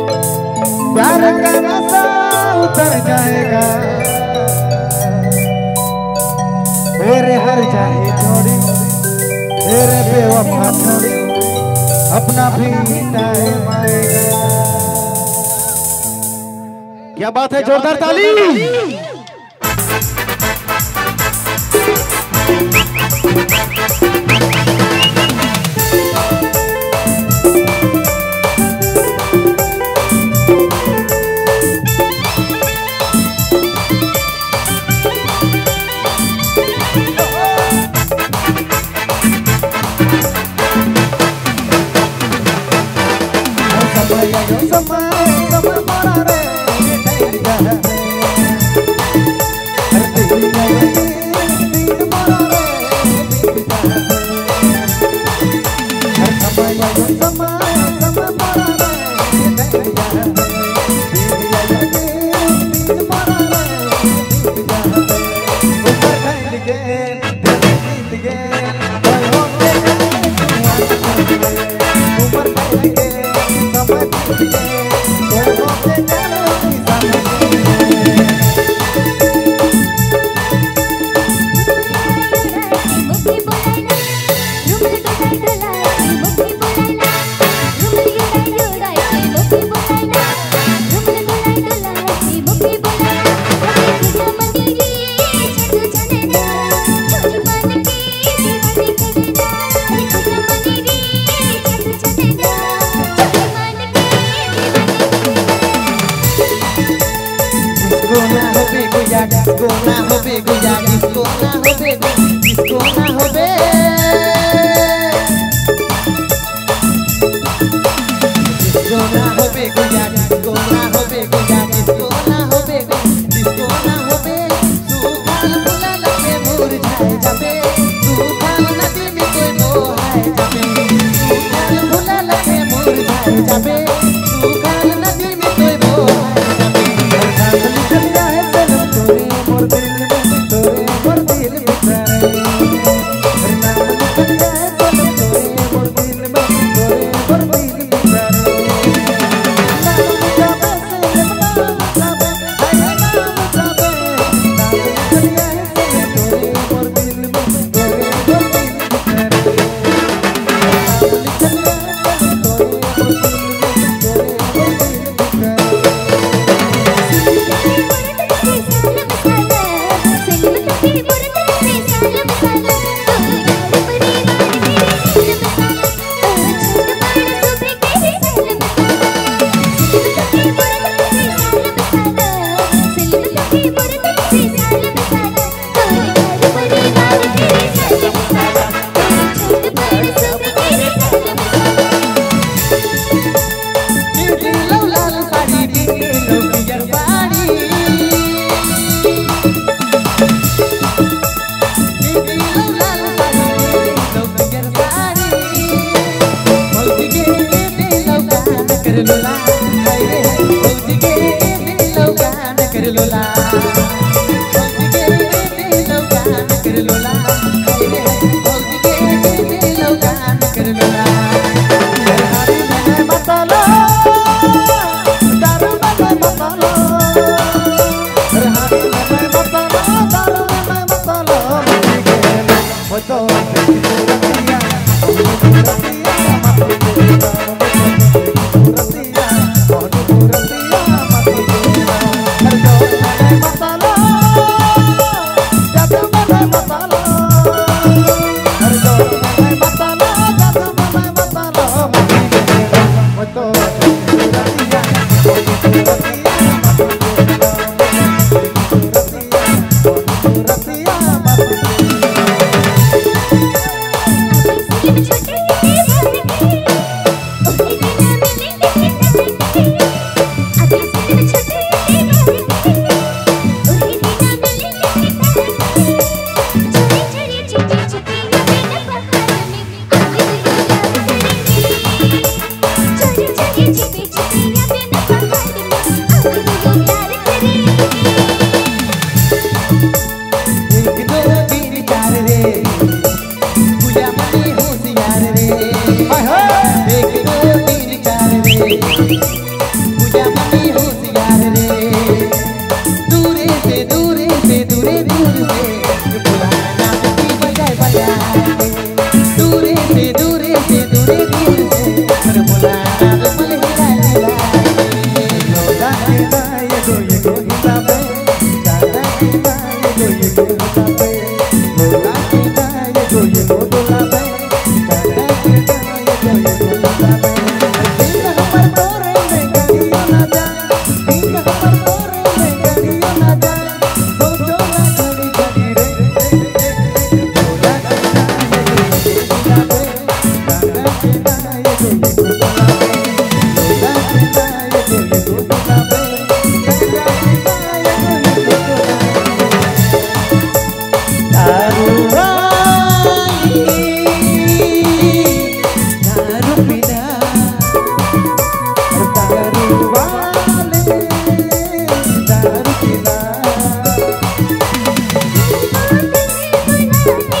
प्यार का नशा उतर जाएगा मेरे हर जाए छोड़ी मेरे बेवफा छोड़ी अपना भी टाइम आएगा क्या बात है, जोरदार ताली। Thank you. Thank you. disco na hobe, goya disco na hobe, disco na hobe.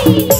Bye.